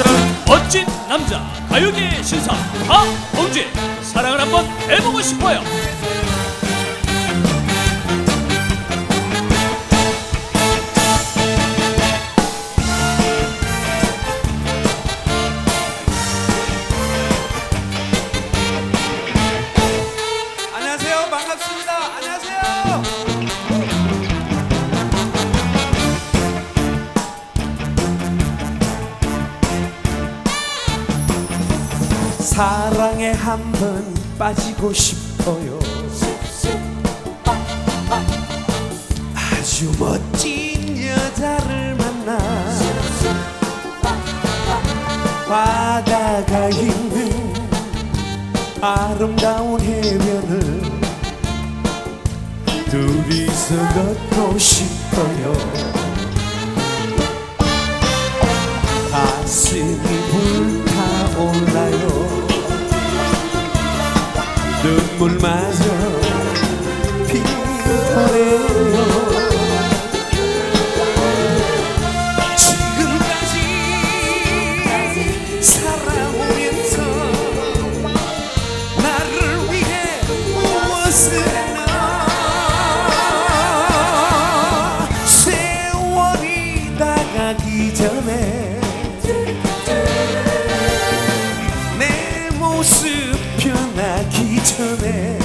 사랑하는 멋진 남자 가요계의 신사 박범죄 사랑을 한번 해보고 싶어요. 사랑에 한 번 빠지고 싶어요. 아주 멋진 여자를 만나 바다가 있는 아름다운 해변을 둘이서 걷고 싶어요 가슴 전에 내 모습 변하기 전에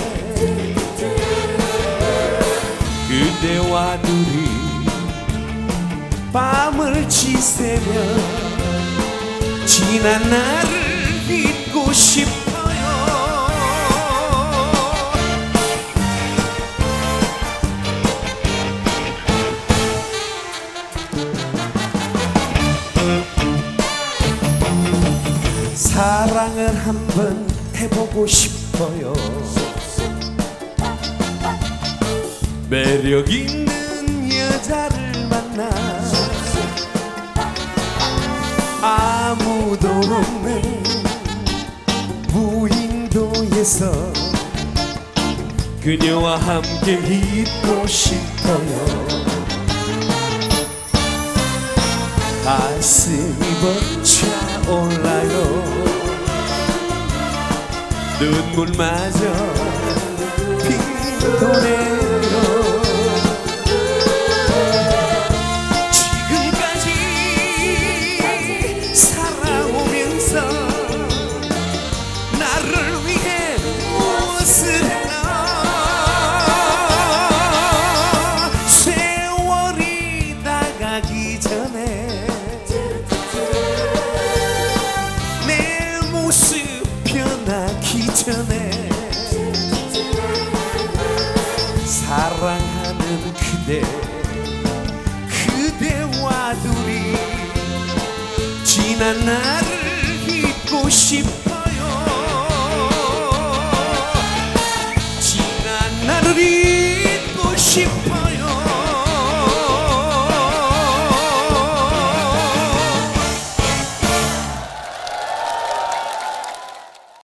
그대와 둘이 밤을 지새며 지난 날 사랑을 한번 해보고 싶어요. 매력 있는 여자를 만나 아무도 없는 무인도에서 그녀와 함께 있고 싶어요. 가슴이 벅차올라 눈물마저 피도네 전에 사랑하는 그대 그대와 둘이 지난 날을 잊고 싶어요. 지난 날을 잊고 싶어요